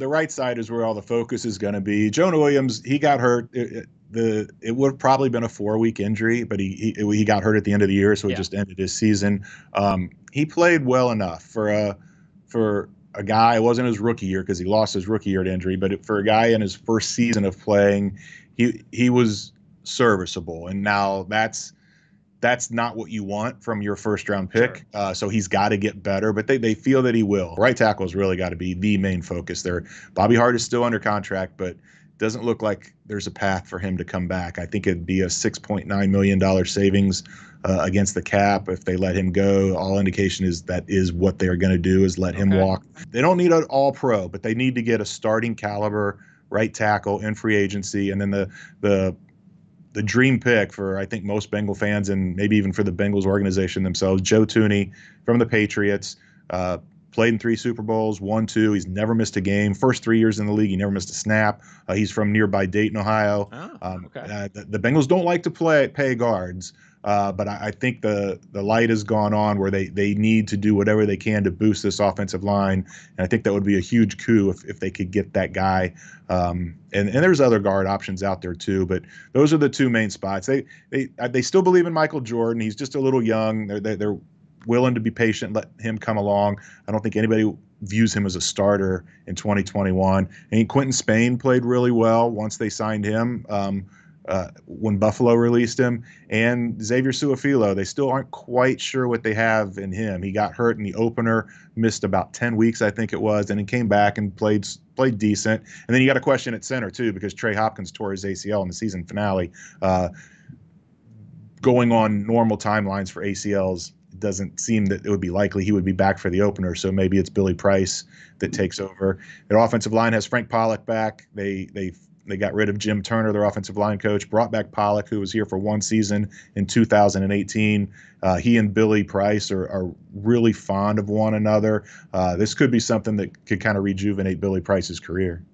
the right side is where all the focus is going to be. Jonah Williams, he got hurt. It, it, the it would have probably been a four week injury, but he, he, he got hurt at the end of the year, so he yeah. just ended his season. Um, he played well enough for a for a guy. It wasn't his rookie year because he lost his rookie year to injury, but for a guy in his first season of playing, he he was serviceable. And now that's that's not what you want from your first round pick. Sure. Uh, so he's got to get better, but they, they feel that he will. Right tackle has really got to be the main focus there. Bobby Hart is still under contract, but doesn't look like there's a path for him to come back. I think it'd be a $6.9 million savings uh, against the cap if they let him go. All indication is that is what they're going to do is let okay. him walk. They don't need an all pro, but they need to get a starting caliber right tackle in free agency. And then the, the the dream pick for I think most Bengal fans and maybe even for the Bengals organization themselves. Joe Thuney from the Patriots. Uh, played in three Super Bowls, won two. He's never missed a game. First three years in the league, he never missed a snap. Uh, he's from nearby Dayton, Ohio. Oh, um, okay. uh, the, the, Bengals don't like to play pay guards, uh, but I, I, think the the light has gone on where they they need to do whatever they can to boost this offensive line, and I think that would be a huge coup if, if they could get that guy. Um, and and there's other guard options out there too, but those are the two main spots. They they uh, they still believe in Michael Jordan. He's just a little young. They're they're, they're willing to be patient, let him come along. I don't think anybody views him as a starter in 2021. And Quinton Spain played really well once they signed him. Um, uh, when Buffalo released him, and Xavier Su'a-Filo. They still aren't quite sure what they have in him. He got hurt in the opener, missed about 10 weeks, I think it was, and he came back and played played decent. And then you got a question at center too, because Trey Hopkins tore his ACL in the season finale. Uh, going on normal timelines for ACLs doesn't seem that it would be likely he would be back for the opener. So maybe it's Billy Price that takes over. Their offensive line has Frank Pollack back. They they they got rid of Jim Turner, their offensive line coach, brought back Pollack, who was here for one season in 2018. Uh, he and Billy Price are, are, really fond of one another. Uh, this could be something that could kind of rejuvenate Billy Price's career.